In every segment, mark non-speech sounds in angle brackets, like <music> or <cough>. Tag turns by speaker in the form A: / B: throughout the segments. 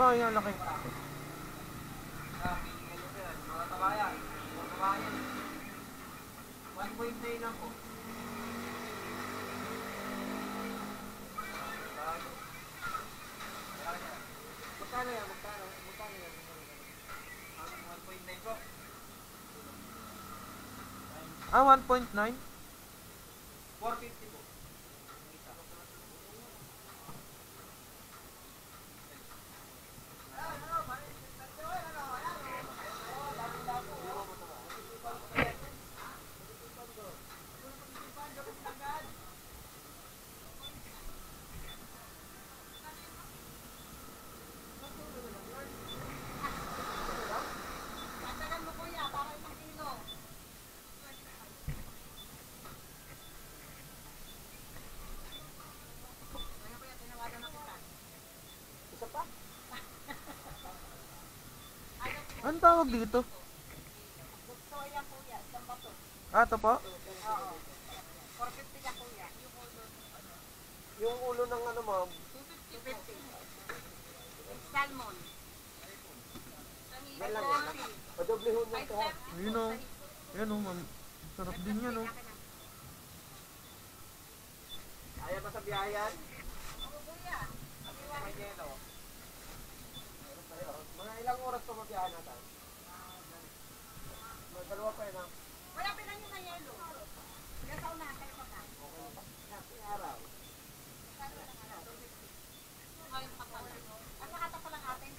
A: Oo, yung laki.
B: Mga kabayan. Mga kabayan. 1.9 lang po. Magkano yan? Magkano? Magkano yan? Ang 1.9 po.
A: Ah, 1.9?
B: 450 po.
C: Tatagan mo kuya, para isang kilo. Kaya kuya, tinawagan na kita.
B: Isa pa?
A: Anong tawag dito?
C: Soya kuya, bato.
A: Ah, ito po?
C: Oo. 450 ka kuya. Yung ulo,
B: Yung ulo ng ano ma'am,
C: 250. Salmon.
B: yan lang yan. Padoblehon lang ito.
A: Ayun o. Yan o, ma'am. Sarap din yan oh. o.
B: Ayaw ba sa biyayan?
C: Oo kuya.
B: Mga ilang oras pa mabiyahan natin? Dalawa pa yun ha.
C: Kuya, pilan nyo na yelo. Kaya sa una, kaya
B: araw.
C: Pa pa lang atin.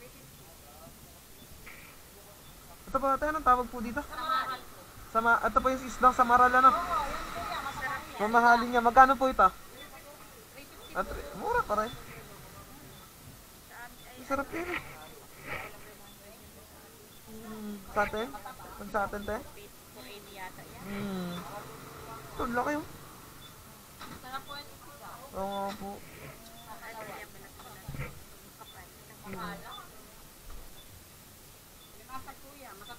C: 350.
A: Ito po, ate, anong tawag po dito?
C: Sa mahal ko.
A: Sama, ito po yung isdang samaral ano?
C: Oo, yan masarap yan.
A: Mamahalin niya. Magkano po ito?
C: 350
A: At, mura pa rin. Sarap yun eh. Hmm, sa atin? Pag sa atin, te?
C: 480 yata yan.
A: Hmm. Ito, laki oh.
C: Po yung isa.
A: Oo nga po.
C: Ano yan,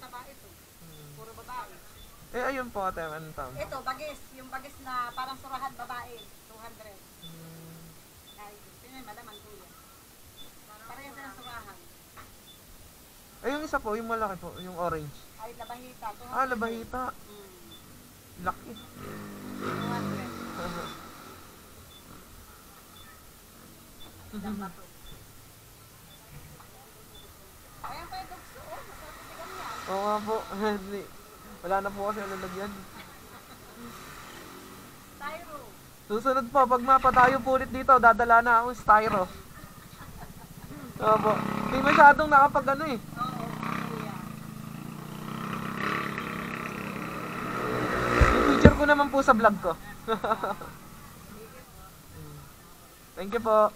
C: babae.
A: Eh, ayun po, ate. Anong tawag?
C: Ito, bagis. Yung bagis na parang surahan babae. 200.
A: Hmm.
C: Sino yung malaman silang surahan.
A: Eh, yung isa po, yung malaki po, yung orange.
C: Ay, labahita. 200.
A: Ah, labahita.
C: Hmm.
A: Laki.
C: 200. Isang bato. Ayan pa yung dugso. Masarap sigang yan.
A: Oo nga po. Wala na po kasi lalagyan.
C: Tyro.
A: Susunod po, pag mapadayo po ulit dito, dadala na ako styro. Oo po. Hindi masyadong nakapag ano eh.
C: Oo, kuya.
A: Yung picture ko naman po sa vlog ko. <laughs> Thank you po.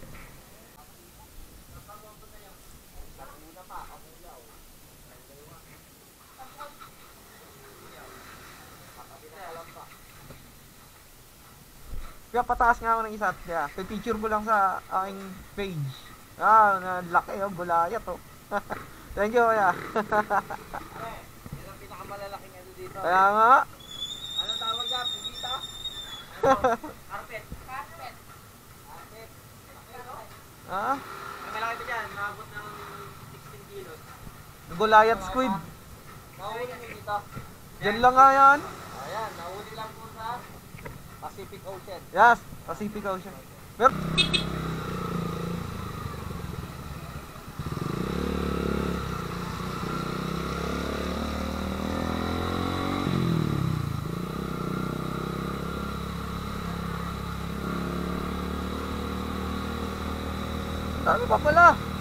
A: Kaya pataas nga ako ng isa. Kaya, picture ko lang sa aking page. Ah, na laki oh, bulayat oh. <laughs> Thank you, <laughs>
B: pinakamalalaking ano dito.
A: Kaya nga,
B: Anong tawag dyan? Pugita? Ano? Carpet.
C: Carpet.
B: Carpet.
A: ah,
B: May malaki pa dyan. Maabot ng 16 kilos.
A: bulayat squid.
B: Nahuli mo dito.
A: Diyan lang nga yan.
B: Ayan, nahuli lang po sa Pacific Ocean.
A: Yes, Pacific Ocean. Pero, Tak ada apa-apa lah.